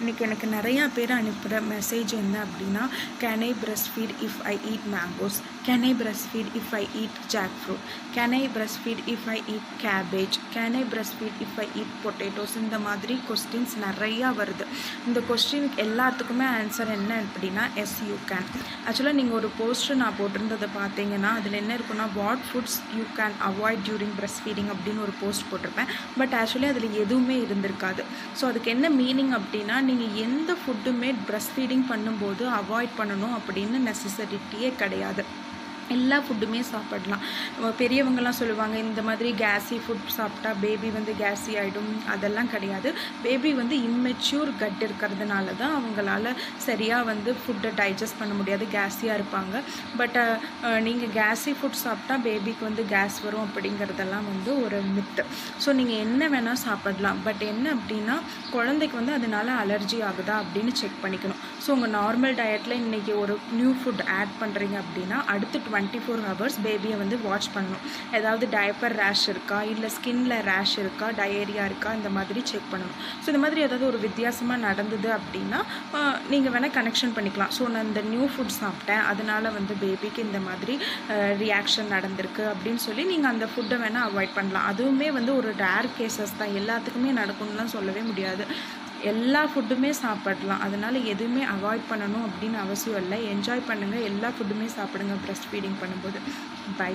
இன்றைக்கி எனக்கு நிறையா பேர் அனுப்புகிற மெசேஜ் என்ன அப்படின்னா can I breast feed if I eat mangoes can I breast feed if I eat jackfruit can I breast feed if I eat cabbage can I breast feed if I eat potatoes இந்த மாதிரி questions நிறையா வருது. இந்த கொஸ்டினுக்கு எல்லாத்துக்குமே answer என்ன அப்படின்னா S you can ஆக்சுவலாக நீங்கள் ஒரு போஸ்டர் நான் போட்டிருந்ததை பார்த்தீங்கன்னா அதில் என்ன இருக்குன்னா what foods you can avoid during breast feeding அப்படின்னு ஒரு போஸ்ட் போட்டிருப்பேன். பட் ஆக்சுவலி அதில் எதுவுமே இருந்திருக்காது. ஸோ அதுக்கு என்ன மீனிங் அப்படின்னா நீங்கள் எந்த ஃபுட்டுமே பிரஸ்ட் ஃபீடிங் பண்ணும்போது அவாய்ட் பண்ணணும் அப்படின்னு நெசசரிட்டியே கிடையாது. எல்லா ஃபுட்டுமே சாப்பிடலாம். பெரியவங்கலாம் சொல்லுவாங்க இந்த மாதிரி கேஸி ஃபுட் சாப்பிட்டா பேபி வந்து கேஸி ஆகிடும் அதெல்லாம் கிடையாது. பேபி வந்து இம்மெச்சூர் கட் இருக்கிறதுனால தான் அவங்களால சரியாக வந்து ஃபுட்டை டைஜஸ்ட் பண்ண முடியாது கேஸியாக இருப்பாங்க. பட் நீங்கள் கேஸி ஃபுட் சாப்பிட்டா பேபிக்கு வந்து கேஸ் வரும் அப்படிங்கிறதெல்லாம் வந்து ஒரு மித்து ஸோ நீங்கள் என்ன வேணால் சாப்பிடலாம். பட் என்ன அப்படின்னா குழந்தைக்கு வந்து அதனால அலர்ஜி ஆகுதா அப்படின்னு செக் பண்ணிக்கணும். ஸோ உங்கள் நார்மல் டயட்டில் இன்றைக்கி ஒரு நியூ ஃபுட் ஆட் பண்ணுறீங்க அப்படின்னா அடுத்து டுவெண்ட்டி ஃபோர் ஹவர்ஸ் பேபியை வந்து வாட்ச் பண்ணணும். ஏதாவது டயப்பர் ரேஷ் இருக்கா? இல்லை ஸ்கின்ல ரேஷ் இருக்கா? டயேரியா இருக்கா? இந்த மாதிரி செக் பண்ணணும். ஸோ இந்த மாதிரி ஏதாவது ஒரு வித்தியாசமாக நடந்தது அப்படின்னா நீங்கள் வேணால் கனெக்ஷன் பண்ணிக்கலாம். ஸோ நான் இந்த நியூ ஃபுட் சாப்பிட்டேன். அதனால் வந்து பேபிக்கு இந்த மாதிரி ரியாக்ஷன் நடந்திருக்கு அப்படின்னு சொல்லி நீங்கள் அந்த ஃபுட்டை வேணால் அவாய்ட் பண்ணலாம். அதுவுமே வந்து ஒரு ரேர் கேசஸ் தான். எல்லாத்துக்குமே நடக்கும்லாம் சொல்லவே முடியாது. எல்லா ஃபுட்டுமே சாப்பிடலாம். அதனால் எதுவுமே அவாய்ட் பண்ணணும் அப்படின்னு அவசியம் இல்லை. என்ஜாய் பண்ணுங்கள் எல்லா ஃபுட்டுமே சாப்பிடுங்க. ப்ரெஸ்ட் ஃபீடிங் பண்ணும்போது. பை